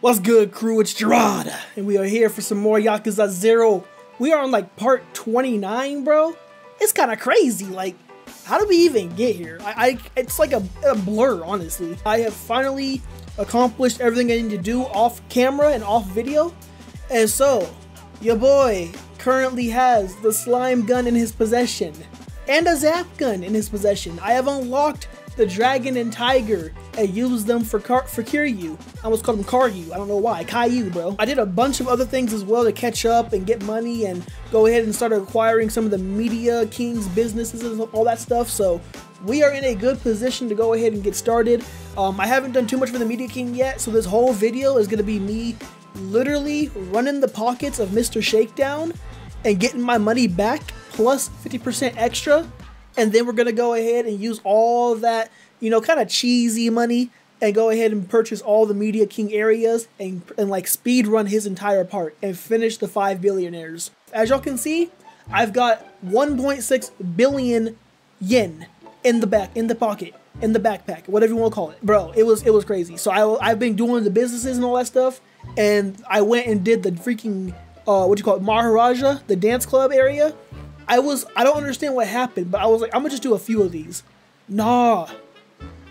What's good, crew? It's Gerard, and we are here for some more Yakuza 0. We are on like part 29, bro. It's kind of crazy. Like, how did we even get here? I, I It's like a, a blur, honestly. I have finally accomplished everything I need to do off camera and off video. And so, your boy currently has the slime gun in his possession and a zap gun in his possession. I have unlocked the dragon and tiger and use them for Car for Kiryu. I almost called him Karyu. I don't know why. Caillou, bro. I did a bunch of other things as well to catch up and get money and go ahead and start acquiring some of the Media King's businesses and all that stuff. So we are in a good position to go ahead and get started. Um, I haven't done too much for the Media King yet, so this whole video is going to be me literally running the pockets of Mr. Shakedown and getting my money back plus 50% extra. And then we're going to go ahead and use all that you know, kind of cheesy money and go ahead and purchase all the Media King areas and, and like speed run his entire part and finish the five billionaires. As y'all can see, I've got 1.6 billion yen in the back, in the pocket, in the backpack, whatever you want to call it. Bro, it was it was crazy. So I, I've been doing the businesses and all that stuff, and I went and did the freaking, uh, what you call it, Maharaja, the dance club area. I was, I don't understand what happened, but I was like, I'm gonna just do a few of these. Nah,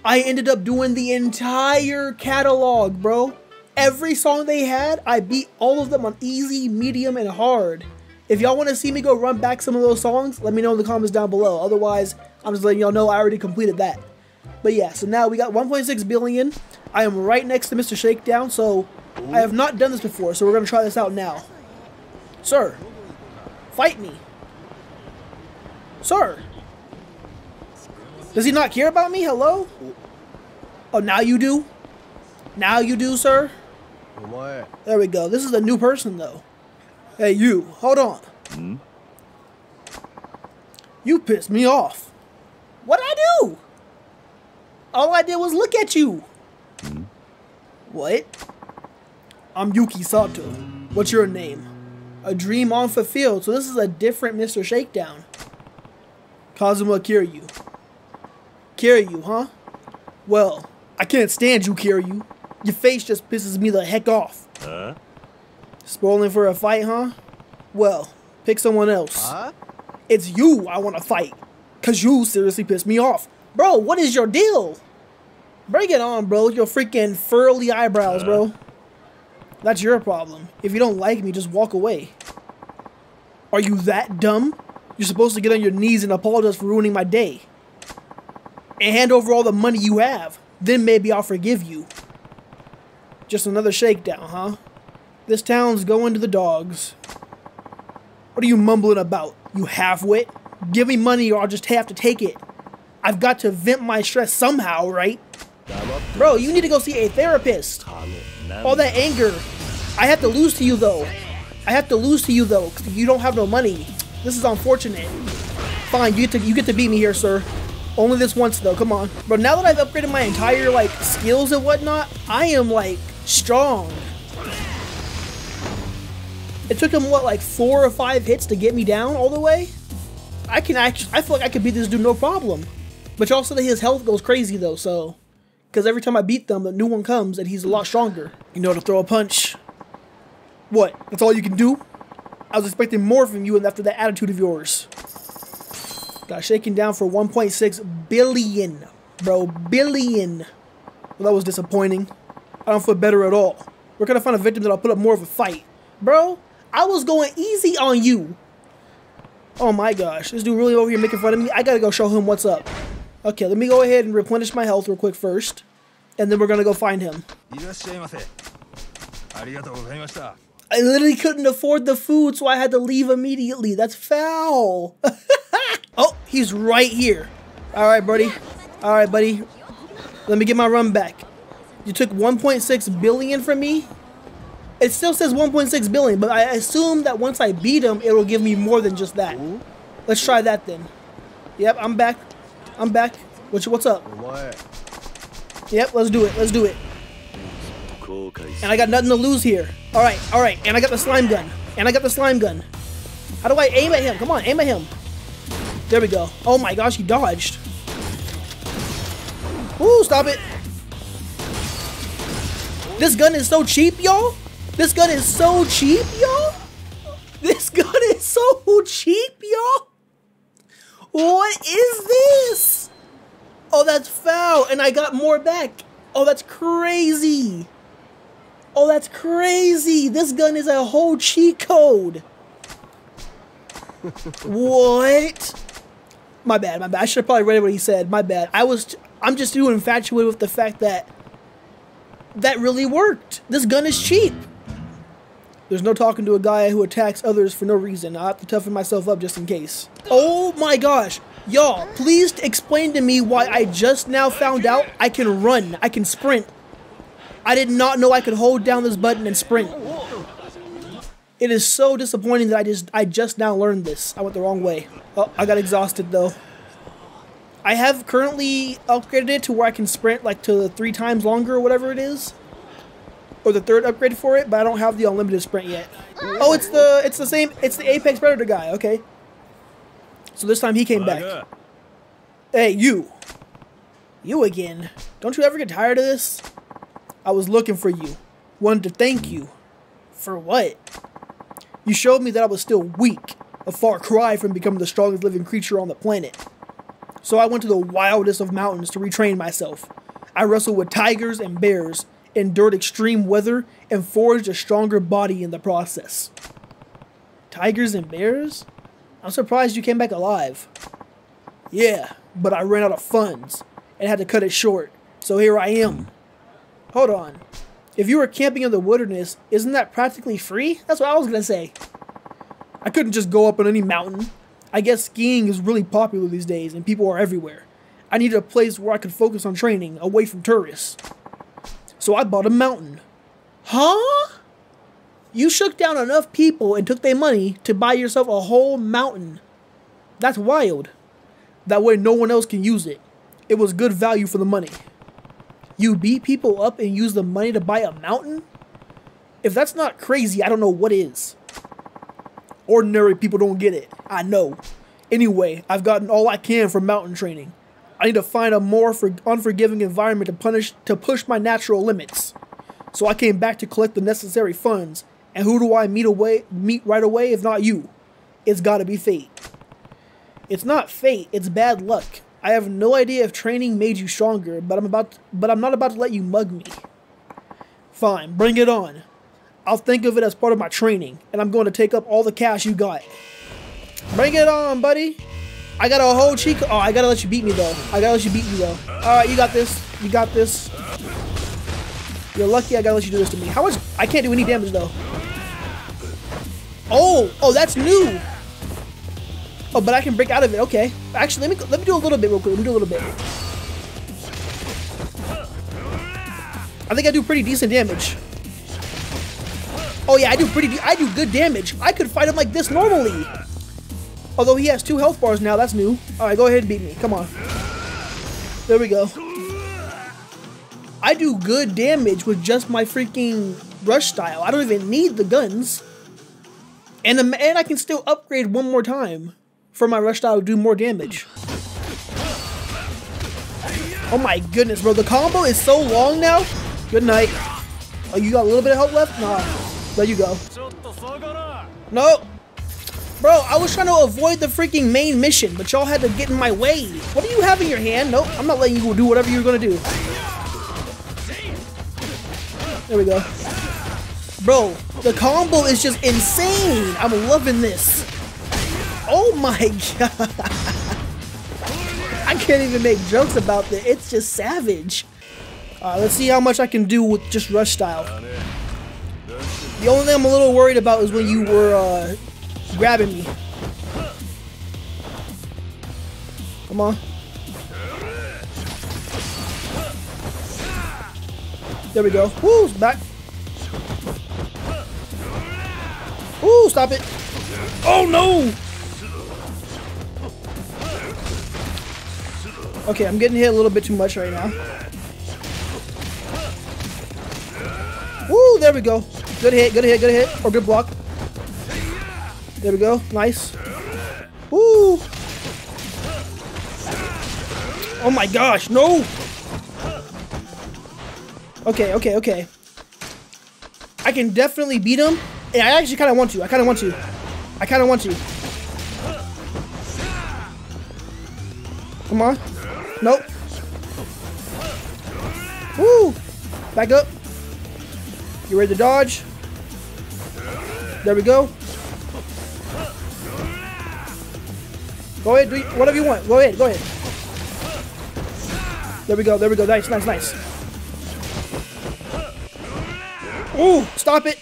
I ended up doing the entire catalog, bro. Every song they had, I beat all of them on easy, medium, and hard. If y'all want to see me go run back some of those songs, let me know in the comments down below. Otherwise, I'm just letting y'all know I already completed that. But yeah, so now we got 1.6 billion. I am right next to Mr. Shakedown, so I have not done this before, so we're going to try this out now. Sir, fight me. Sir. Does he not care about me? Hello? Oh, now you do? Now you do, sir? What? There we go. This is a new person, though. Hey, you. Hold on. Hmm? You pissed me off. What'd I do? All I did was look at you. Hmm? What? I'm Yuki Sato. What's your name? A dream unfulfilled. So this is a different Mr. Shakedown. Kazuma Kiryu. Kiryu, huh? Well, I can't stand you, Kiryu. Your face just pisses me the heck off. Huh? Spoiling for a fight, huh? Well, pick someone else. Huh? It's you I want to fight. Cause you seriously pissed me off. Bro, what is your deal? Bring it on, bro. Your freaking furly eyebrows, bro. That's your problem. If you don't like me, just walk away. Are you that dumb? You're supposed to get on your knees and apologize for ruining my day and hand over all the money you have. Then maybe I'll forgive you. Just another shakedown, huh? This town's going to the dogs. What are you mumbling about, you half-wit? Give me money or I'll just have to take it. I've got to vent my stress somehow, right? Bro, you need to go see a therapist. All that anger. I have to lose to you, though. I have to lose to you, though, because you don't have no money. This is unfortunate. Fine, you get to, you get to beat me here, sir. Only this once though, come on. Bro, now that I've upgraded my entire like skills and whatnot, I am like strong. It took him what like four or five hits to get me down all the way? I can actually, I feel like I could beat this dude no problem. But also that his health goes crazy though, so. Because every time I beat them, the new one comes and he's a lot stronger. You know to throw a punch. What? That's all you can do? I was expecting more from you after that attitude of yours. Got shaken down for 1.6 billion. Bro, billion. Well, that was disappointing. I don't feel better at all. We're gonna find a victim that'll put up more of a fight. Bro, I was going easy on you. Oh my gosh, this dude really over here making fun of me. I gotta go show him what's up. Okay, let me go ahead and replenish my health real quick first. And then we're gonna go find him. I literally couldn't afford the food, so I had to leave immediately. That's foul. Oh, he's right here. All right, buddy. All right, buddy. Let me get my run back. You took 1.6 billion from me. It still says 1.6 billion, but I assume that once I beat him, it'll give me more than just that. Let's try that then. Yep, I'm back. I'm back. What's what's up? What? Yep, let's do it. Let's do it. And I got nothing to lose here. All right, all right. And I got the slime gun. And I got the slime gun. How do I aim at him? Come on, aim at him. There we go. Oh my gosh, he dodged. Ooh, stop it. This gun is so cheap, y'all. This gun is so cheap, y'all. This gun is so cheap, y'all. What is this? Oh, that's foul. And I got more back. Oh, that's crazy. Oh, that's crazy. This gun is a whole cheat code. what? My bad, my bad. I should have probably read what he said. My bad. I was, I'm just too infatuated with the fact that that really worked. This gun is cheap. There's no talking to a guy who attacks others for no reason. I have to toughen myself up just in case. Oh my gosh. Y'all, please explain to me why I just now found out I can run. I can sprint. I did not know I could hold down this button and sprint. It is so disappointing that I just I just now learned this. I went the wrong way. Oh, I got exhausted though. I have currently upgraded it to where I can sprint like to three times longer or whatever it is. Or the third upgrade for it, but I don't have the unlimited sprint yet. Oh, it's the it's the same it's the Apex Predator guy, okay. So this time he came back. Hey, you. You again. Don't you ever get tired of this? I was looking for you. Wanted to thank you. For what? You showed me that I was still weak, a far cry from becoming the strongest living creature on the planet. So I went to the wildest of mountains to retrain myself. I wrestled with tigers and bears, endured extreme weather, and forged a stronger body in the process. Tigers and bears? I'm surprised you came back alive. Yeah, but I ran out of funds and had to cut it short, so here I am. Hold on. If you were camping in the wilderness, isn't that practically free? That's what I was gonna say. I couldn't just go up on any mountain. I guess skiing is really popular these days and people are everywhere. I needed a place where I could focus on training, away from tourists. So I bought a mountain. Huh? You shook down enough people and took their money to buy yourself a whole mountain. That's wild. That way no one else can use it. It was good value for the money. You beat people up and use the money to buy a mountain? If that's not crazy, I don't know what is. Ordinary people don't get it. I know. Anyway, I've gotten all I can from mountain training. I need to find a more unforgiving environment to punish to push my natural limits. So I came back to collect the necessary funds. And who do I meet away meet right away if not you? It's got to be fate. It's not fate, it's bad luck. I have no idea if training made you stronger, but I'm about to, but I'm not about to let you mug me. Fine, bring it on. I'll think of it as part of my training, and I'm going to take up all the cash you got. Bring it on, buddy. I got a whole cheek. Oh, I gotta let you beat me though. I gotta let you beat me though. All right, you got this. You got this. You're lucky I gotta let you do this to me. How much? I can't do any damage though. Oh, oh, that's new. Oh, but I can break out of it. Okay. Actually, let me let me do a little bit real quick. Let me do a little bit. I think I do pretty decent damage. Oh yeah, I do pretty. I do good damage. I could fight him like this normally. Although he has two health bars now, that's new. All right, go ahead and beat me. Come on. There we go. I do good damage with just my freaking rush style. I don't even need the guns. And, and I can still upgrade one more time for my rush style to do more damage. Oh my goodness, bro. The combo is so long now. Good night. Oh, you got a little bit of health left? Nah. There you go. No. Bro, I was trying to avoid the freaking main mission, but y'all had to get in my way. What do you have in your hand? Nope, I'm not letting you do whatever you're gonna do. There we go. Bro, the combo is just insane. I'm loving this. Oh my god. I can't even make jokes about this. It's just savage. Uh, let's see how much I can do with just rush style. The only thing I'm a little worried about is when you were uh, grabbing me. Come on. There we go. Woo, back. Ooh, stop it. Oh no! Okay, I'm getting hit a little bit too much right now. Woo, there we go. Good hit, good hit, good hit. Or good block. There we go. Nice. Woo! Oh my gosh, no! Okay, okay, okay. I can definitely beat him. And I actually kind of want to. I kind of want to. I kind of want to. Come on. Nope. Woo! Back up. You ready to dodge? There we go. Go ahead, do whatever you want. Go ahead, go ahead. There we go, there we go. Nice, nice, nice. Ooh, stop it.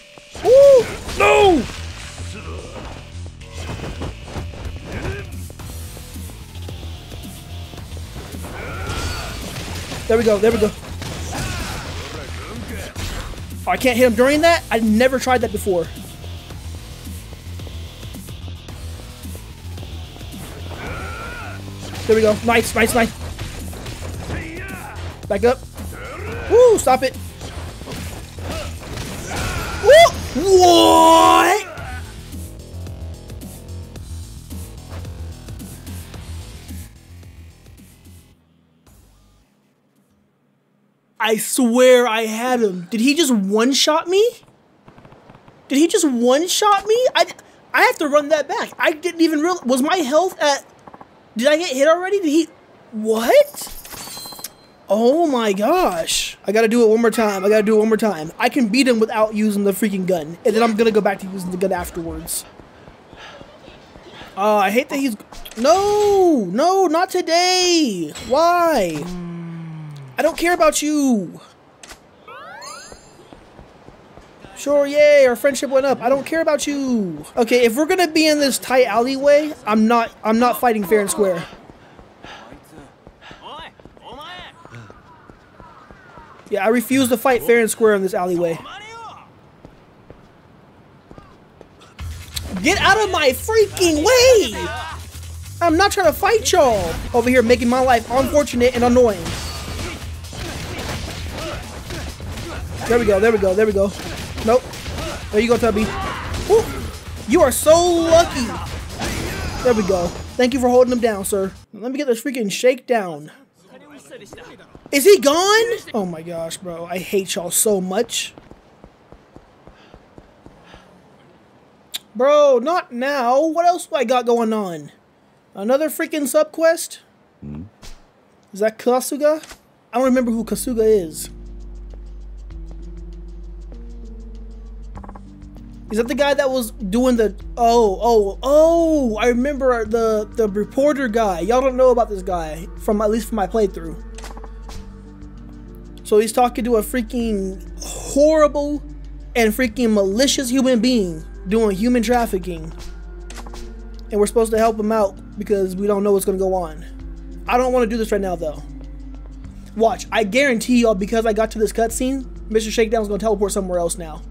There we go, there we go. Oh, I can't hit him during that? I never tried that before. There we go. Nice, nice, nice. Back up. Woo, stop it. Woo! What? I swear I had him. Did he just one-shot me? Did he just one-shot me? I, I have to run that back. I didn't even realize. Was my health at... Did I get hit already? Did he... What? Oh my gosh. I gotta do it one more time. I gotta do it one more time. I can beat him without using the freaking gun. And then I'm gonna go back to using the gun afterwards. Oh, I hate that he's... No! No, not today! Why? I don't care about you. Sure, yay, our friendship went up. I don't care about you. Okay, if we're gonna be in this tight alleyway, I'm not I'm not fighting fair and square. Yeah, I refuse to fight fair and square in this alleyway. Get out of my freaking way! I'm not trying to fight y'all over here making my life unfortunate and annoying. There we go, there we go, there we go. Nope. There you go, Tubby. Woo. You are so lucky. There we go. Thank you for holding him down, sir. Let me get this freaking shakedown. Is he gone? Oh my gosh, bro. I hate y'all so much. Bro, not now. What else do I got going on? Another freaking sub quest? Mm. Is that Kasuga? I don't remember who Kasuga is. Is that the guy that was doing the oh oh oh I remember the the reporter guy. Y'all don't know about this guy from at least from my playthrough. So he's talking to a freaking horrible and freaking malicious human being doing human trafficking. And we're supposed to help him out because we don't know what's gonna go on. I don't want to do this right now though. Watch, I guarantee y'all because I got to this cutscene, Mr. Shakedown's gonna teleport somewhere else now.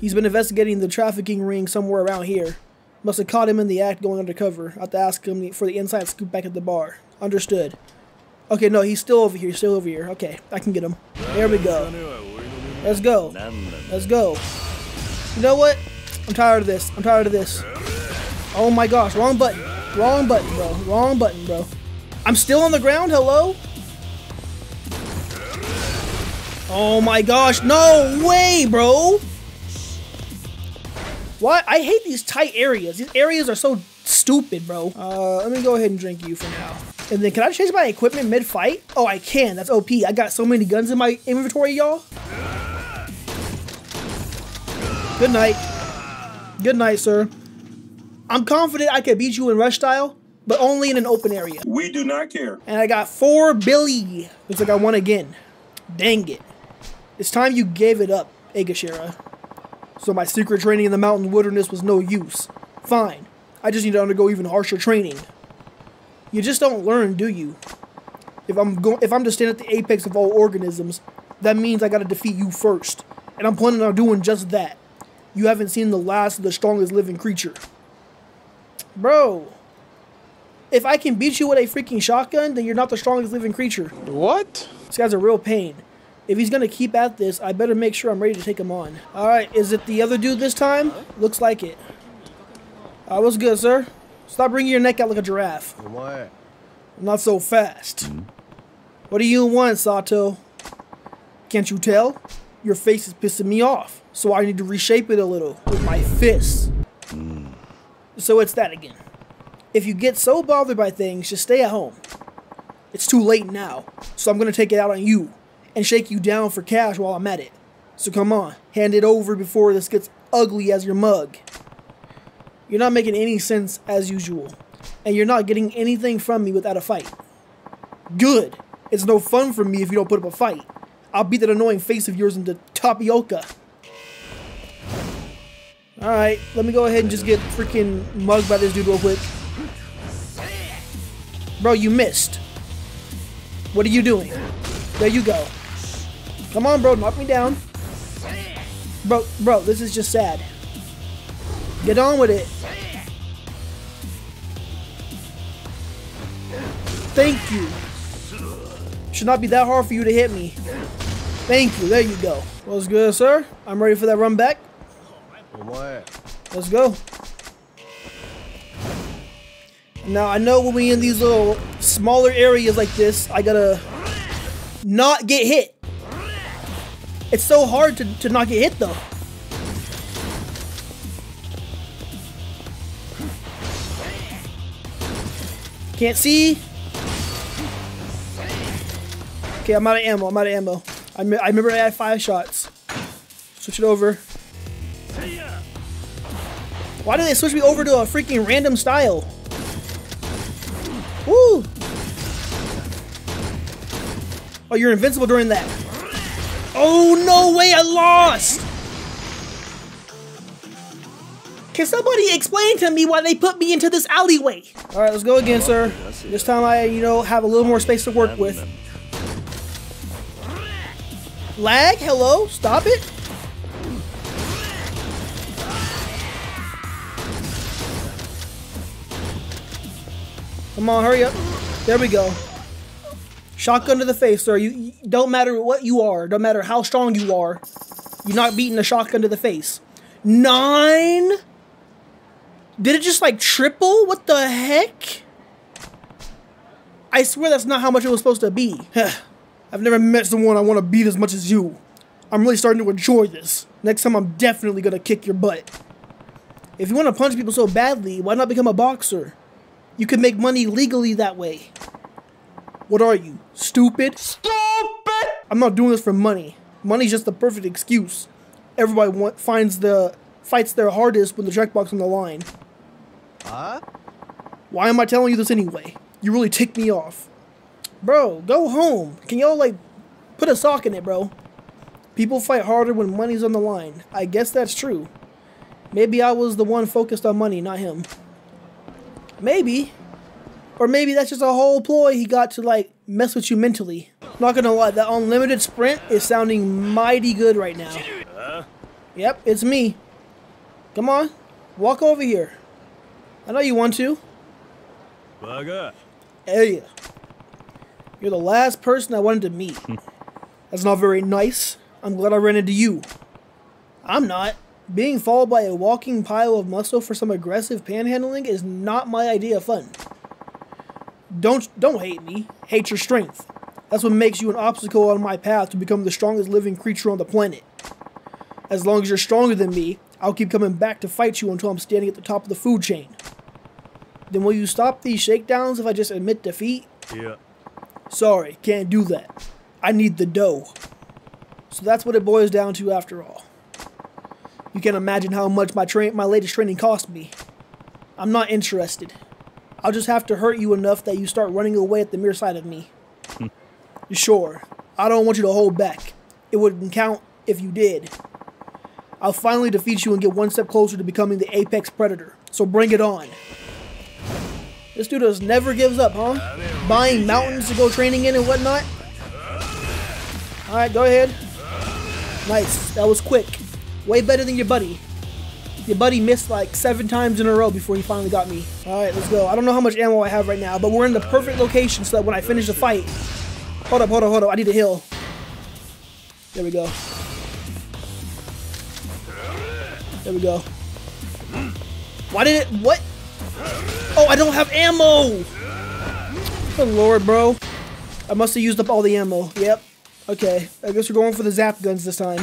He's been investigating the trafficking ring somewhere around here. Must have caught him in the act going undercover. I have to ask him for the inside scoop back at the bar. Understood. Okay, no, he's still over here. Still over here. Okay, I can get him. There we go. Let's go. Let's go. You know what? I'm tired of this. I'm tired of this. Oh my gosh, wrong button. Wrong button, bro. Wrong button, bro. I'm still on the ground? Hello? Oh my gosh, no way, bro. Why? I hate these tight areas. These areas are so stupid, bro. Uh, let me go ahead and drink you for now. And then can I change my equipment mid-fight? Oh, I can. That's OP. I got so many guns in my inventory, y'all. Good night. Good night, sir. I'm confident I can beat you in rush style, but only in an open area. We do not care. And I got four Billy. Looks like I won again. Dang it. It's time you gave it up, Egashira. So my secret training in the mountain wilderness was no use. Fine. I just need to undergo even harsher training. You just don't learn, do you? If I'm going, if I'm to stand at the apex of all organisms, that means I gotta defeat you first. And I'm planning on doing just that. You haven't seen the last of the strongest living creature. Bro. If I can beat you with a freaking shotgun, then you're not the strongest living creature. What? This guy's a real pain. If he's gonna keep at this, I better make sure I'm ready to take him on. Alright, is it the other dude this time? Looks like it. Uh, what's good, sir? Stop bringing your neck out like a giraffe. Not so fast. What do you want, Sato? Can't you tell? Your face is pissing me off, so I need to reshape it a little with my fists. So it's that again. If you get so bothered by things, just stay at home. It's too late now, so I'm gonna take it out on you and shake you down for cash while I'm at it. So come on, hand it over before this gets ugly as your mug. You're not making any sense as usual, and you're not getting anything from me without a fight. Good. It's no fun for me if you don't put up a fight. I'll beat that annoying face of yours into tapioca. Alright, let me go ahead and just get freaking mugged by this dude real quick. Bro, you missed. What are you doing? There you go. Come on, bro, knock me down. Bro, bro, this is just sad. Get on with it. Thank you. Should not be that hard for you to hit me. Thank you. There you go. What's good, sir? I'm ready for that run back. Let's go. Now, I know when we in these little smaller areas like this, I gotta not get hit. It's so hard to, to not get hit, though. Can't see. Okay, I'm out of ammo. I'm out of ammo. I, I remember I had five shots. Switch it over. Why do they switch me over to a freaking random style? Woo! Oh, you're invincible during that. Oh, no way, I lost! Can somebody explain to me why they put me into this alleyway? All right, let's go again, sir. This time I, you know, have a little more space to work with. Lag? Hello? Stop it? Come on, hurry up. There we go. Shotgun to the face, sir. You, you don't matter what you are, don't matter how strong you are. You're not beating a shotgun to the face. Nine? Did it just like triple? What the heck? I swear that's not how much it was supposed to be. I've never met someone I want to beat as much as you. I'm really starting to enjoy this. Next time I'm definitely gonna kick your butt. If you want to punch people so badly, why not become a boxer? You can make money legally that way. What are you? Stupid? Stupid! I'm not doing this for money. Money's just the perfect excuse. Everybody want, finds the fights their hardest with the checkbox on the line. Huh? Why am I telling you this anyway? You really tick me off. Bro, go home. Can y'all like put a sock in it, bro? People fight harder when money's on the line. I guess that's true. Maybe I was the one focused on money, not him. Maybe. Or maybe that's just a whole ploy he got to like mess with you mentally. Not gonna lie, that unlimited sprint is sounding mighty good right now. Yep, it's me. Come on, walk over here. I know you want to. Bugger. Hey. You're the last person I wanted to meet. Hmm. That's not very nice. I'm glad I ran into you. I'm not. Being followed by a walking pile of muscle for some aggressive panhandling is not my idea of fun. Don't don't hate me. Hate your strength. That's what makes you an obstacle on my path to become the strongest living creature on the planet. As long as you're stronger than me, I'll keep coming back to fight you until I'm standing at the top of the food chain. Then will you stop these shakedowns if I just admit defeat? Yeah. Sorry, can't do that. I need the dough. So that's what it boils down to after all. You can imagine how much my train my latest training cost me. I'm not interested. I'll just have to hurt you enough that you start running away at the mere sight of me. Hmm. sure, I don't want you to hold back. It wouldn't count if you did. I'll finally defeat you and get one step closer to becoming the apex predator. So bring it on. This dude just never gives up, huh? Buying mountains to go training in and whatnot. Alright, go ahead. Nice. That was quick. Way better than your buddy. Your buddy missed like seven times in a row before he finally got me. Alright, let's go. I don't know how much ammo I have right now, but we're in the perfect location so that when I finish the fight... Hold up, hold up, hold up. I need a heal. There we go. There we go. Why did it... What? Oh, I don't have ammo! Good lord, bro. I must have used up all the ammo. Yep. Okay, I guess we're going for the zap guns this time.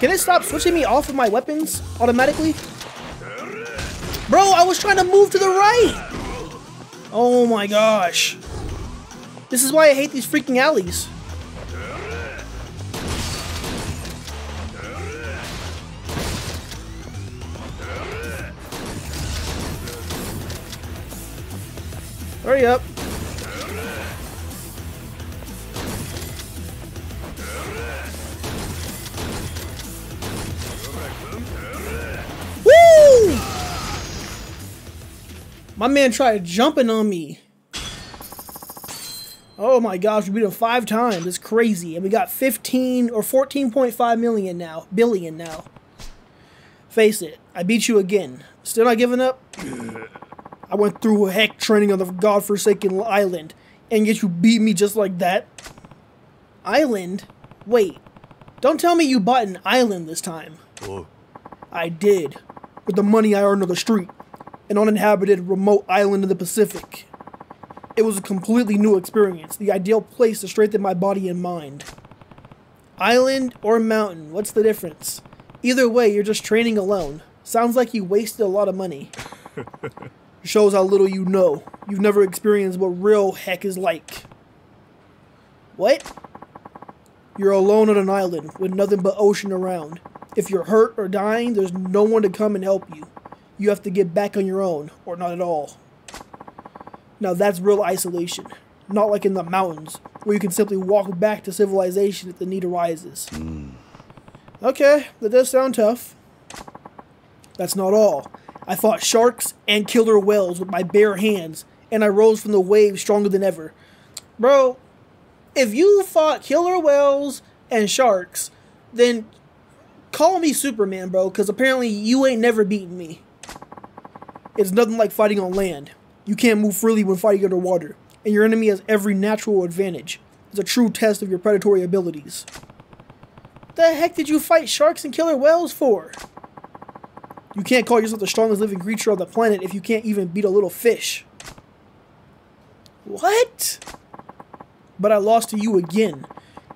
Can it stop switching me off of my weapons automatically? Bro, I was trying to move to the right! Oh my gosh. This is why I hate these freaking alleys. Hurry up. My man tried jumping on me. Oh my gosh, we beat him five times. It's crazy. And we got 15 or 14.5 million now. Billion now. Face it, I beat you again. Still not giving up? I went through heck training on the godforsaken island, and yet you beat me just like that? Island? Wait, don't tell me you bought an island this time. Oh. I did, with the money I earned on the street, an uninhabited remote island in the Pacific. It was a completely new experience, the ideal place to strengthen my body and mind. Island or mountain, what's the difference? Either way, you're just training alone. Sounds like you wasted a lot of money. Shows how little you know. You've never experienced what real heck is like. What? You're alone on an island with nothing but ocean around. If you're hurt or dying, there's no one to come and help you. You have to get back on your own, or not at all. Now that's real isolation. Not like in the mountains, where you can simply walk back to civilization if the need arises. Hmm. Okay, that does sound tough. That's not all. I fought sharks and killer whales with my bare hands, and I rose from the waves stronger than ever. Bro, if you fought killer whales and sharks, then call me Superman, bro, because apparently you ain't never beaten me. It's nothing like fighting on land. You can't move freely when fighting underwater, and your enemy has every natural advantage. It's a true test of your predatory abilities. The heck did you fight sharks and killer whales for? You can't call yourself the strongest living creature on the planet if you can't even beat a little fish. What? But I lost to you again.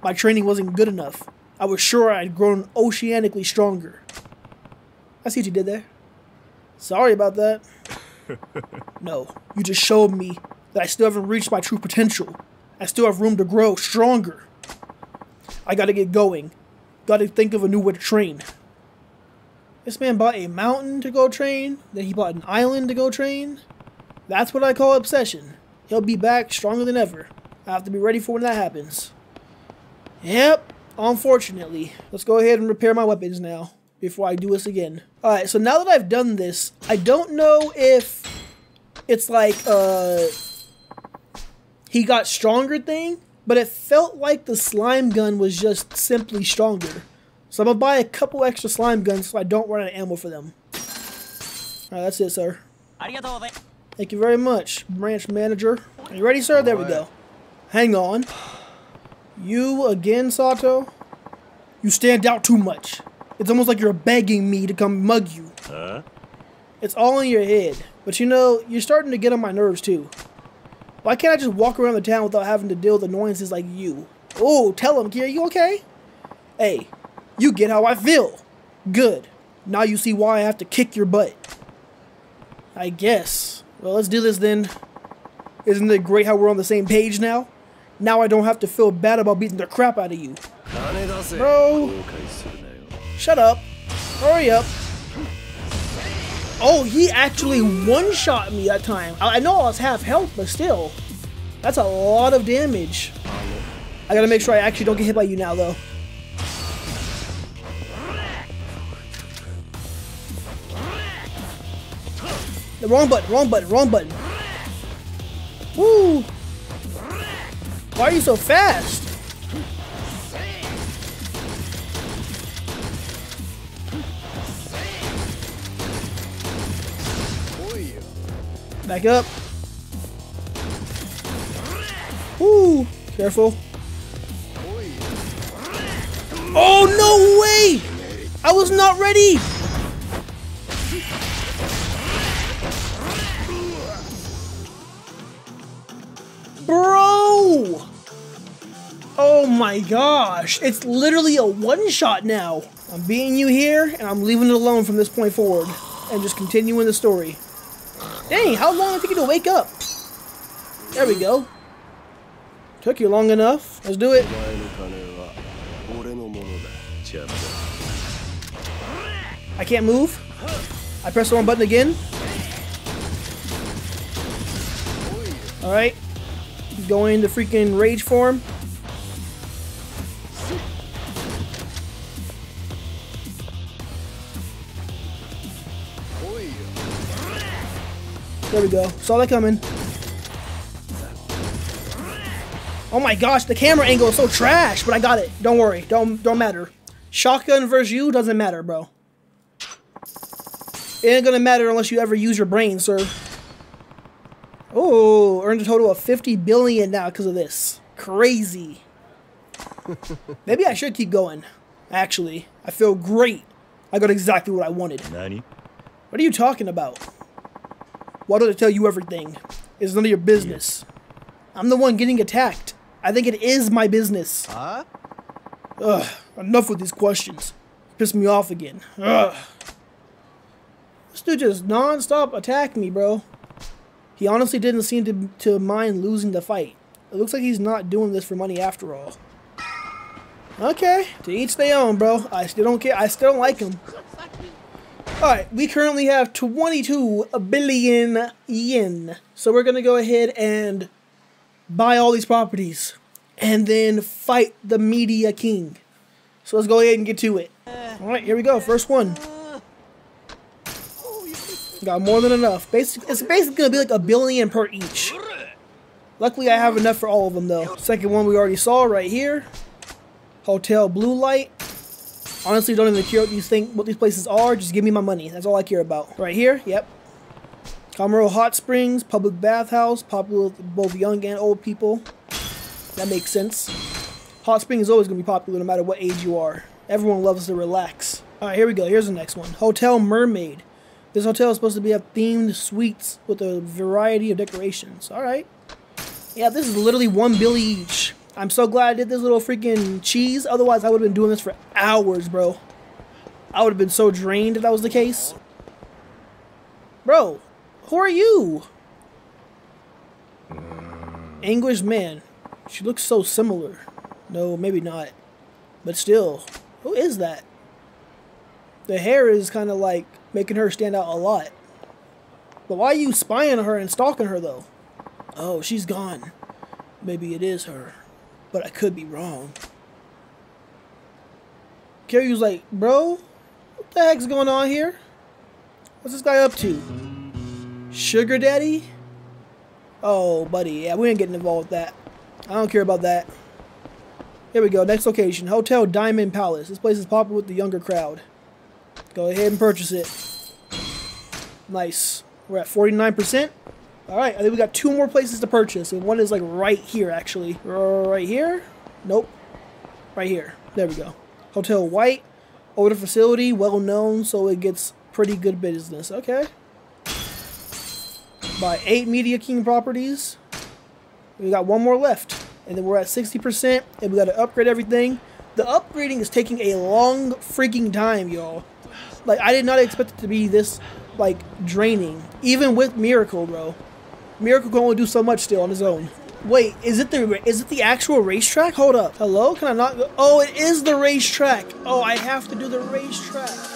My training wasn't good enough. I was sure I'd grown oceanically stronger. I see what you did there. Sorry about that. no, you just showed me that I still haven't reached my true potential. I still have room to grow stronger. I gotta get going. Gotta think of a new way to train. This man bought a mountain to go train, then he bought an island to go train. That's what I call obsession. He'll be back stronger than ever. I have to be ready for when that happens. Yep, unfortunately. Let's go ahead and repair my weapons now before I do this again. Alright, so now that I've done this, I don't know if it's like uh he got stronger thing, but it felt like the slime gun was just simply stronger. So I'm gonna buy a couple extra slime guns so I don't run out of ammo for them. Alright, that's it, sir. Thank you very much, branch manager. Are you ready, sir? There we go. Hang on. You again, Sato? You stand out too much. It's almost like you're begging me to come mug you. Huh? It's all in your head. But you know, you're starting to get on my nerves too. Why can't I just walk around the town without having to deal with annoyances like you? Oh, tell him, Kira, you okay? Hey, you get how I feel. Good. Now you see why I have to kick your butt. I guess. Well, let's do this then. Isn't it great how we're on the same page now? Now I don't have to feel bad about beating the crap out of you. Bro. Shut up. Hurry up. Oh, he actually one-shot me that time. I I know I was half health, but still. That's a lot of damage. I gotta make sure I actually don't get hit by you now, though. The wrong button, wrong button, wrong button. Woo! Why are you so fast? Back up. Woo! Careful. Oh, no way! I was not ready! Bro! Oh my gosh. It's literally a one-shot now. I'm beating you here, and I'm leaving it alone from this point forward. And just continuing the story. Dang, how long did it take you to wake up? There we go. Took you long enough. Let's do it. I can't move. I press the wrong button again. Alright. Going to freaking rage form. There we go. Saw that coming. Oh my gosh, the camera angle is so trash, but I got it. Don't worry. Don't don't matter. Shotgun versus you doesn't matter, bro. It ain't gonna matter unless you ever use your brain, sir. Oh, earned a total of 50 billion now because of this. Crazy. Maybe I should keep going. Actually, I feel great. I got exactly what I wanted. Nani? What are you talking about? Why don't I tell you everything? It's none of your business. I'm the one getting attacked. I think it is my business. Huh? Ugh, enough with these questions. Piss me off again. Ugh. This dude just non-stop attacked me, bro. He honestly didn't seem to, to mind losing the fight. It looks like he's not doing this for money after all. Okay, to each their own, bro. I still don't care. I still don't like him. Alright, we currently have 22 billion yen. So we're going to go ahead and buy all these properties and then fight the media king. So let's go ahead and get to it. Alright, here we go. First one. Got more than enough. Basic, it's basically going to be like a billion per each. Luckily, I have enough for all of them, though. Second one we already saw right here. Hotel Blue Light. Honestly, don't even care what these think what these places are. Just give me my money. That's all I care about. Right here, yep. Kamuro Hot Springs, public bathhouse, popular with both young and old people. That makes sense. Hot Spring is always going to be popular no matter what age you are. Everyone loves to relax. Alright, here we go. Here's the next one. Hotel Mermaid. This hotel is supposed to be a themed suites with a variety of decorations. Alright. Yeah, this is literally one billy each. I'm so glad I did this little freaking cheese. Otherwise, I would have been doing this for hours, bro. I would have been so drained if that was the case. Bro, who are you? English man. She looks so similar. No, maybe not. But still, who is that? The hair is kind of like making her stand out a lot. But why are you spying on her and stalking her, though? Oh, she's gone. Maybe it is her. But I could be wrong. Kiryu's like, bro, what the heck's going on here? What's this guy up to? Sugar daddy? Oh, buddy, yeah, we ain't getting involved with that. I don't care about that. Here we go, next location. Hotel Diamond Palace. This place is popular with the younger crowd. Go ahead and purchase it. Nice. We're at 49%. Alright, I think we got two more places to purchase. And one is like right here, actually. Right here? Nope. Right here. There we go. Hotel White. Older facility, well known, so it gets pretty good business. Okay. Buy eight Media King properties. We got one more left. And then we're at 60%, and we got to upgrade everything. The upgrading is taking a long freaking time, y'all. Like, I did not expect it to be this, like, draining. Even with Miracle, bro. Miracle can only do so much still on his own. Wait, is it the is it the actual racetrack? Hold up. Hello? Can I not go? Oh, it is the racetrack. Oh, I have to do the racetrack.